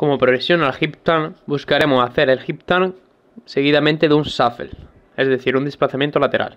Como progresión al hip turn, buscaremos hacer el hip turn seguidamente de un shuffle, es decir, un desplazamiento lateral.